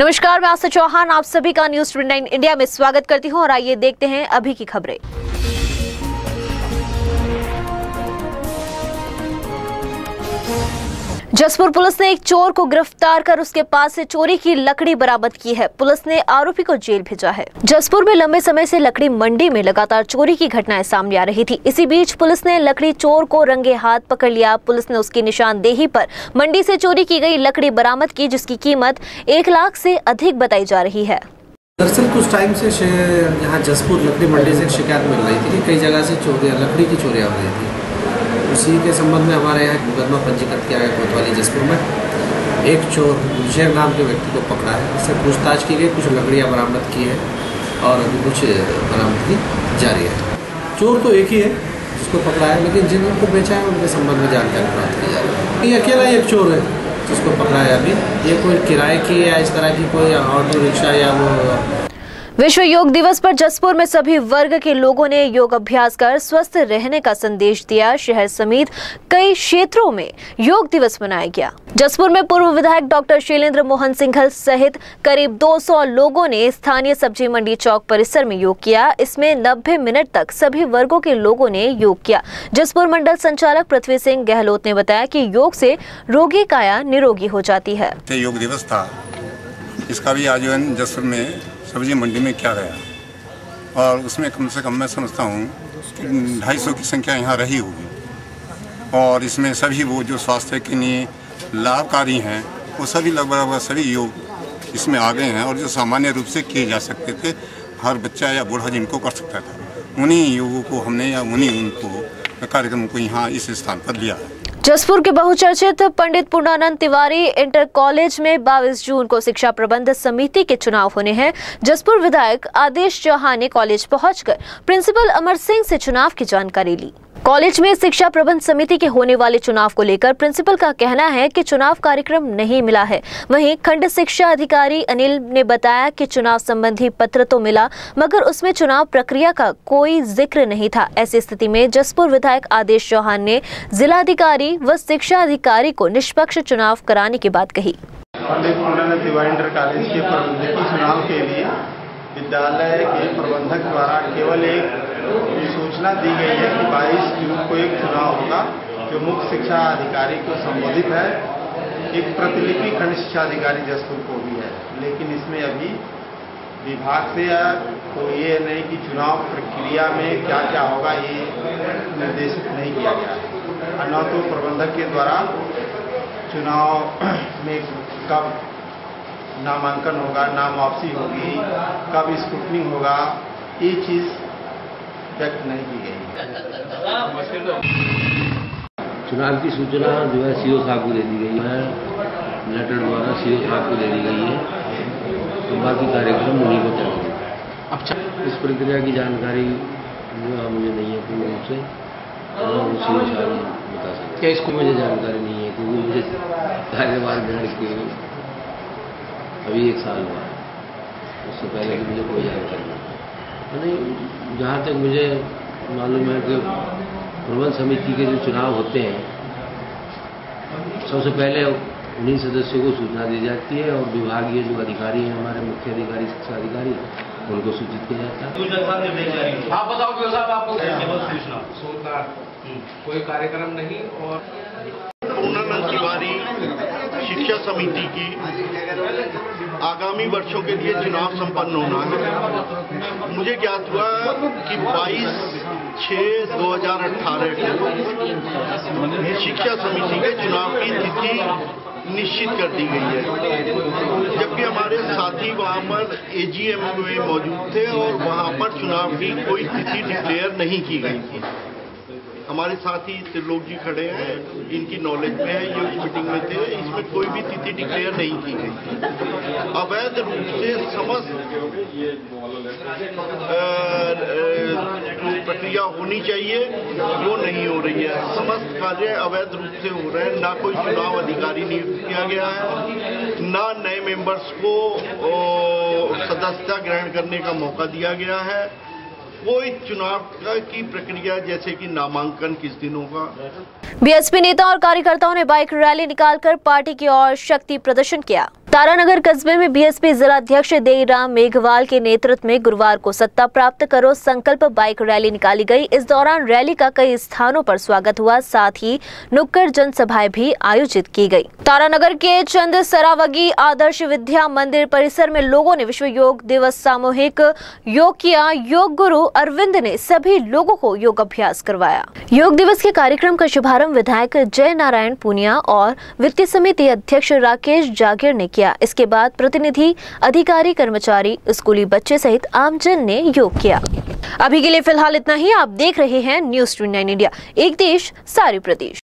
नमस्कार, मैं आस्था चौहान, आप सभी का न्यूज़ 29 इंडिया में स्वागत करती हूँ और आइए देखते हैं अभी की खबरें। जसपुर पुलिस ने एक चोर को गिरफ़्तार कर उसके पास से चोरी की लकड़ी बरामद की है। पुलिस ने आरोपी को जेल भेजा है। जसपुर में लंबे समय से लकड़ी मंडी में लगातार चोरी की घटनाएँ सामने आ रही थी। इसी बीच पुलिस ने लकड़ी चोर को रंगे हाथ पकड़ लिया। पुलिस ने उसकी निशानदेही पर मंडी से चोरी की गई लकड़ी बरामद की, जिसकी कीमत एक लाख से अधिक बताई जा रही है। दरअसल कुछ टाइम से यहाँ जसपुर लकड़ी मंडी से शिकायत मिल रही थी कई जगह से चोरियाँ लकड़ी की चोरियाँ हो रही थी। उसी के संबंध में हमारे यहाँ मुकदमा पंजीकृत किया गया कोतवाली जसपुर में। एक चोर गुलशेर नाम के व्यक्ति को पकड़ा है। इससे पूछताछ की गई, कुछ लकड़ियाँ बरामद की है और अभी कुछ बरामदगी जारी है। चोर तो एक ही है जिसको पकड़ा है, लेकिन जिनको बेचा है, उनके संबंध में जानकारी प्राप्त की जा रही है। अकेला एक चोर है जिसको पकड़ा है अभी। ये कोई किराए की या इस तरह की कोई ऑटो रिक्शा या वो विश्व योग दिवस पर जसपुर में सभी वर्ग के लोगों ने योग अभ्यास कर स्वस्थ रहने का संदेश दिया। शहर समेत कई क्षेत्रों में योग दिवस मनाया गया। जसपुर में पूर्व विधायक डॉक्टर शैलेंद्र मोहन सिंघल सहित करीब 200 लोगों ने स्थानीय सब्ज़ी मंडी चौक परिसर में योग किया। इसमें 90 मिनट तक सभी वर्गों के लोगों ने योग किया। जसपुर मंडल संचालक पृथ्वी सिंह गहलोत ने बताया की योग से रोगी काया निरोगी हो जाती है। योग दिवस था। इसका भी आयोजन जसपुर में सब्ज़ी मंडी में क्या गया और उसमें कम से कम मैं समझता हूँ ढाई सौ की संख्या यहाँ रही होगी। और इसमें सभी वो जो स्वास्थ्य के लिए लाभकारी हैं, वो सभी लगभग लगभग सभी योग इसमें आ गए हैं और जो सामान्य रूप से किए जा सकते थे, हर बच्चा या बूढ़ा जिनको कर सकता था। उन्हीं योगों को हमने या उन्हीं उनको, कार्यक्रम को यहाँ इस स्थान पर लिया है। जसपुर के बहुचर्चित पंडित पूर्णानंद तिवारी इंटर कॉलेज में 22 जून को शिक्षा प्रबंध समिति के चुनाव होने हैं। जसपुर विधायक आदेश चौहान ने कॉलेज पहुंचकर प्रिंसिपल अमर सिंह से चुनाव की जानकारी ली। कॉलेज में शिक्षा प्रबंध समिति के होने वाले चुनाव को लेकर प्रिंसिपल का कहना है कि चुनाव कार्यक्रम नहीं मिला है। वहीं खंड शिक्षा अधिकारी अनिल ने बताया कि चुनाव संबंधी पत्र तो मिला, मगर उसमें चुनाव प्रक्रिया का कोई ज़िक्र नहीं था। ऐसी स्थिति में जसपुर विधायक आदेश चौहान ने जिलाधिकारी व शिक्षा अधिकारी को निष्पक्ष चुनाव कराने की बात कही। कॉलेज के प्रबंधकीय चुनाव के लिए विद्यालय के प्रबंधक द्वारा केवल एक सूचना दी गई है कि 22 जून को एक चुनाव होगा, जो मुख्य शिक्षा अधिकारी को संबोधित है। एक प्रतिलिपि खंड शिक्षा अधिकारी जसपुर को भी है, लेकिन इसमें अभी विभाग से तो ये नहीं कि चुनाव प्रक्रिया में क्या क्या होगा, ये निर्देशित नहीं किया गया है। न तो प्रबंधक के द्वारा चुनाव में कब नामांकन होगा नाम वापसी होगी कब स्क्रूटनिंग होगा ये चीज़ व्यक्त नहीं की गई। चुनाव की सूचना जो है सीओ साहब को दे दी गई है। लेटर द्वारा सीओ साहब को दे दी गई है। तो बाकी कार्यक्रम उन्हीं को चलेंगे अच्छा। इस प्रक्रिया की जानकारी जो है मुझे नहीं है पूर्ण रूप से। और वो सीओ साहब बता सकते क्या इसको मुझे जानकारी नहीं है क्योंकि मुझे कार्यभार ग्रहण किए अभी एक साल हुआ है। उससे पहले की मुझे कोई जानकारी नहीं नहीं जहाँ तक मुझे मालूम है कि प्रबंध समिति के जो चुनाव होते हैं सबसे पहले उन्हीं सदस्यों को सूचना दी जाती है और विभागीय जो अधिकारी हैं हमारे मुख्य अधिकारी शिक्षा अधिकारी उनको सूचित किया जाता है। आप बताओ कि साहब आपको सूचना। सूचना कोई कार्यक्रम नहीं और पूर्णानंद तिवारी शिक्षा समिति की आगामी वर्षों के लिए चुनाव संपन्न होना है। मुझे ज्ञात हुआ कि 22 छः 2018 को शिक्षा समिति के चुनाव की तिथि निश्चित कर दी गई है। जबकि हमारे साथी वहाँ पर एजीएम में मौजूद थे और वहाँ पर चुनाव की कोई तिथि डिक्लेयर नहीं की गई थी। हमारे साथी त्रिलोक जी खड़े हैं, इनकी नॉलेज में है ये मीटिंग में थे, इसमें कोई भी तिथि डिक्लेयर नहीं की गई। अवैध रूप से समस्त प्रक्रिया होनी चाहिए, वो नहीं हो रही है। समस्त कार्य अवैध रूप से हो रहे हैं, ना कोई चुनाव अधिकारी नियुक्त किया गया है, ना नए मेंबर्स को सदस्यता ग्रहण करने का मौका दिया गया है। कोई चुनाव की प्रक्रिया, जैसे कि नामांकन किस दिन होगा? बीएसपी नेता और कार्यकर्ताओं ने बाइक रैली निकालकर पार्टी की ओर शक्ति प्रदर्शन किया। तारानगर कस्बे में बीएसपी जिलाध्यक्ष देईराम मेघवाल के नेतृत्व में गुरुवार को सत्ता प्राप्त करो संकल्प बाइक रैली निकाली गई। इस दौरान रैली का कई स्थानों पर स्वागत हुआ, साथ ही नुक्कड़ जनसभाएँ भी आयोजित की गई। तारानगर के चंद सरावगी आदर्श विद्या मंदिर परिसर में लोगों ने विश्व योग दिवस, सामूहिक योग किया। योग गुरु अरविंद ने सभी लोगों को योग अभ्यास करवाया। योग दिवस के कार्यक्रम का शुभारंभ विधायक जय नारायण पूनिया और वित्तीय समिति अध्यक्ष राकेश जागीर ने किया। इसके बाद प्रतिनिधि, अधिकारी, कर्मचारी, स्कूली बच्चे सहित आमजन ने योग किया। अभी के लिए फ़िलहाल इतना ही। आप देख रहे हैं न्यूज़ ट्वेंटी इंडिया एक देश, सारे प्रदेश।